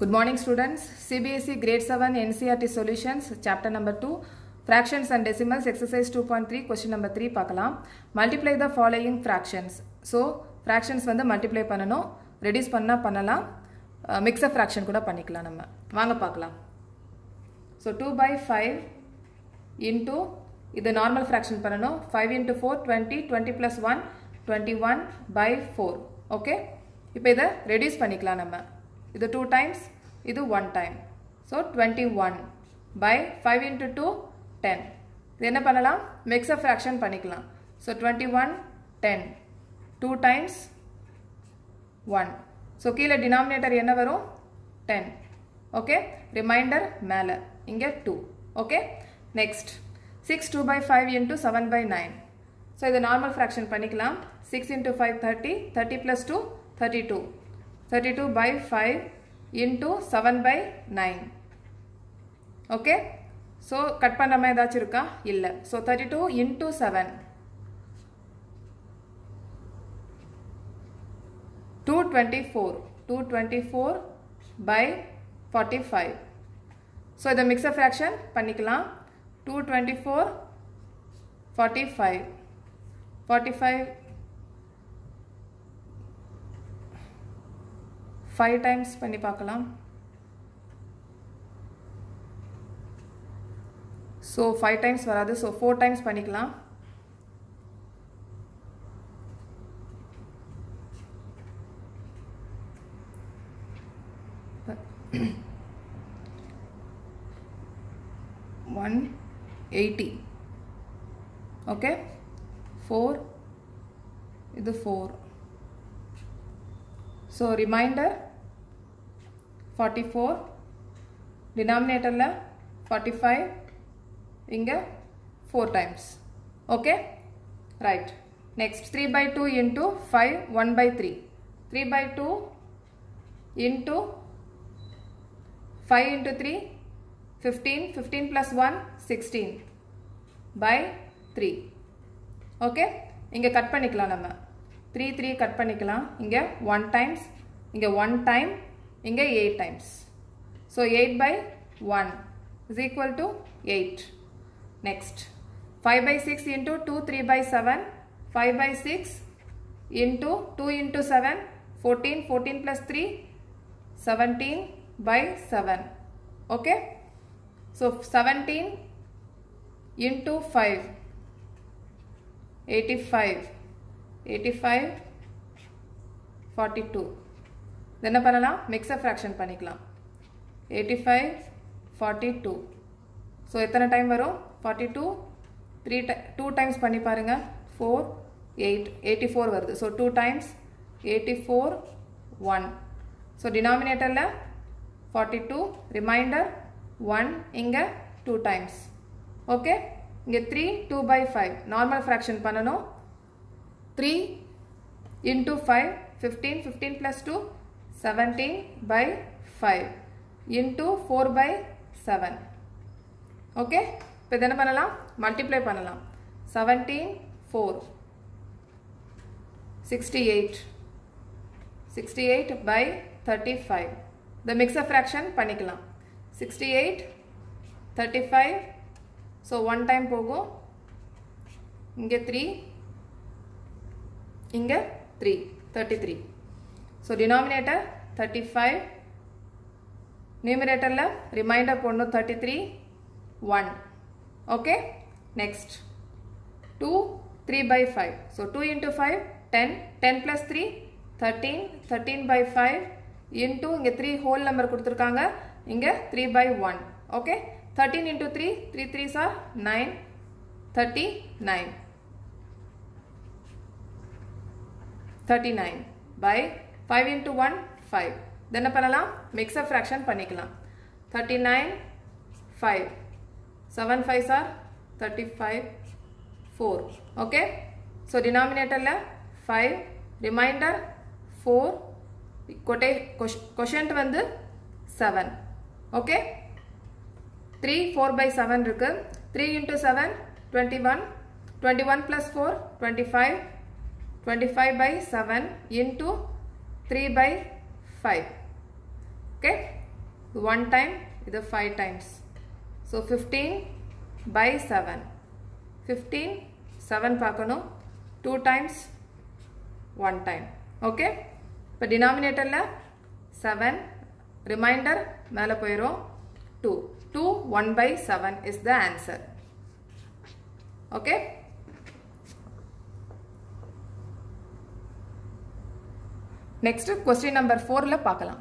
Good morning students. CBSE grade 7 NCRT solutions chapter number 2 fractions and decimals exercise 2.3 question number 3 பார்க்கலாம் multiply the following fractions so fractions வந்து multiply பண்ணணும் reduce பண்ணா பண்ணலாம் mix of fraction கூட பண்ணிக்கலாம் நம்ம வாங்க பார்க்கலாம் so 2 by 5 into இது normal fraction பண்ணணும் five into four twenty twenty plus one twenty one by four okay இப்போ இதை ரெடியூஸ் பண்ணிக்கலாம் நம்ம இது டூ டைம்ஸ் இது one time so twenty one by five into two ten இது என்ன பண்ணலாம்? மிக்ஸ் ஆஃப் ஃப்ராக்ஷன் பண்ணிக்கலாம். So twenty one ten two times one so கீழே டினாமினேட்டர் என்ன வரும்? டென் ஓகே ரிமைண்டர் மேலே. இங்கே two okay next six two by five into seven by nine so இது நார்மல் ஃப்ராக்ஷன் பண்ணிக்கலாம். Six into five thirty thirty plus two thirty two thirty two by five into seven by nine okay so cut பண்ணுற மாதிரி ஏதாச்சும் இருக்கா இல்லை so thirty two into seven two twenty four two twenty four by forty five so இதை mixture fraction பண்ணிக்கலாம் 224 45 45 5 times பண்ணி பார்க்கலாம் so five times வராது ஸோ ஃபோர் டைம்ஸ் பண்ணிக்கலாம் ஒன் எயிட்டி ஓகே ஃபோர் இது four so remainder forty four டினாமினேட்டரில் forty five இங்கே four times okay right next three by two into five one by three three by two into five into three 15 15 plus 1 16 by 3 okay இங்கே cut பண்ணிக்கலாம் நம்ம three three cut பண்ணிக்கலாம் இங்கே one times இங்கே one time இங்கே eight times so eight by one is equal to eight next five by six into two three by seven five by six into two into seven fourteen fourteen plus three seventeen by seven okay So 17 into 5, 85, 85, 42. என்ன பண்ணலாம்? Mixer fraction பண்ணிக்கலாம். 85, 42. So எத்தனை time வரும்? 42, three tie two times பண்ணி பாருங்கள் four eight eighty four வருது. So two times eighty four one so டினாமினேட்டரில் forty two remainder one இங்கே டூ டைம்ஸ் ஓகே இங்கே three two by five normal fraction பண்ணணும். 3 into 5 15 15 plus 2 17 by 5 into 4 by 7 okay இப்போ என்ன பண்ணலாம் multiply பண்ணலாம் 17 4 68 68 by 35 the mixer fraction பண்ணிக்கலாம் 68 35 so one time போகும் இங்க 3 இங்க 3 33 so denominator 35 numeratorல remainder போடணும் 33 1 okay next 2 3 by 5 so 2 into 5 10 10 plus 3 13 13 by 5 into இங்க 3 whole number கொடுத்திருக்காங்க இங்க 3 by 1 okay 13 into 3 3 3s are 9 39 39 by 5 into 1 5 then பண்ணலாம்? Mix of fraction பண்ணிக்கலாம். 39 5 7 5s are 35 4 okay? So denominatorல 5 remainder 4 quotient வந்து 7 okay three four by seven இருக்கு. Three into seven twenty one twenty one plus four twenty five twenty five by seven into three by five okay one time இது five times so fifteen by seven fifteen seven பார்க்கணும் two times one time okay இப்போ டினாமினேட்டரில் seven reminder மேலே போயிடும் two two one by seven is the answer okay Next question number ஃபோரில் பார்க்கலாம்.